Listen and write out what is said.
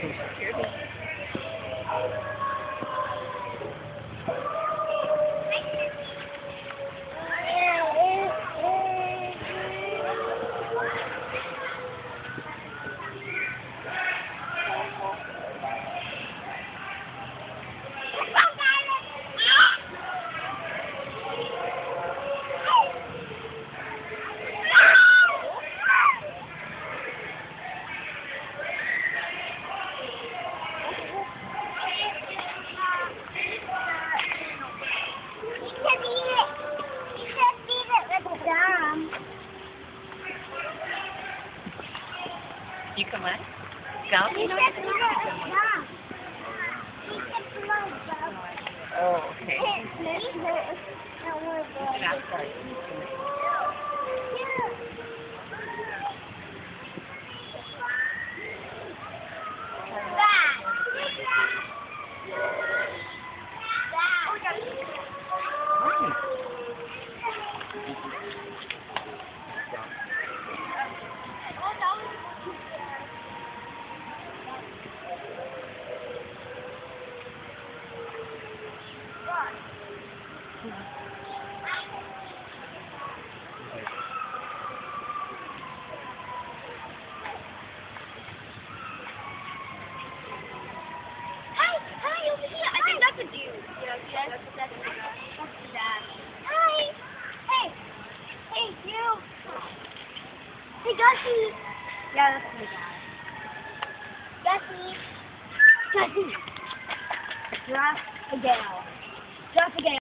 Sure You can what? Go? Oh, okay. Hey. Gussie. Yeah, that's dad. Gussie. Gussie. Drop a gale. Drop a gale.